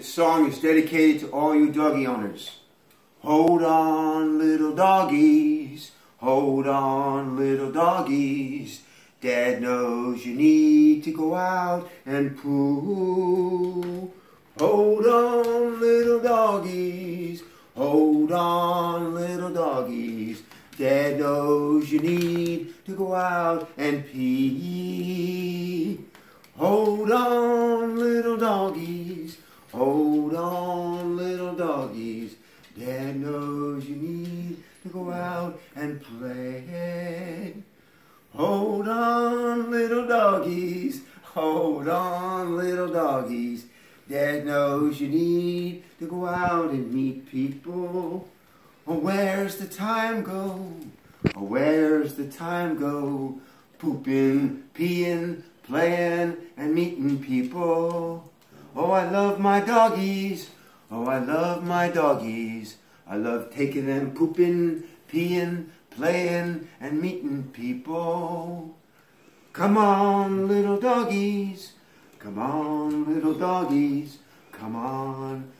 This song is dedicated to all you doggy owners. Hold on, little doggies. Hold on, little doggies. Dad knows you need to go out and poo. Hold on, little doggies. Hold on, little doggies. Dad knows you need to go out and pee. Hold on, little doggies. Hold on, little doggies. Dad knows you need to go out and play. Hold on, little doggies. Hold on, little doggies. Dad knows you need to go out and meet people. Oh, where's the time go? Oh, where's the time go? Pooping, peeing, playing, and meeting people. Oh, I love my doggies. Oh, I love my doggies. I love taking them pooping, peeing, playing, and meeting people. Come on, little doggies. Come on, little doggies. Come on,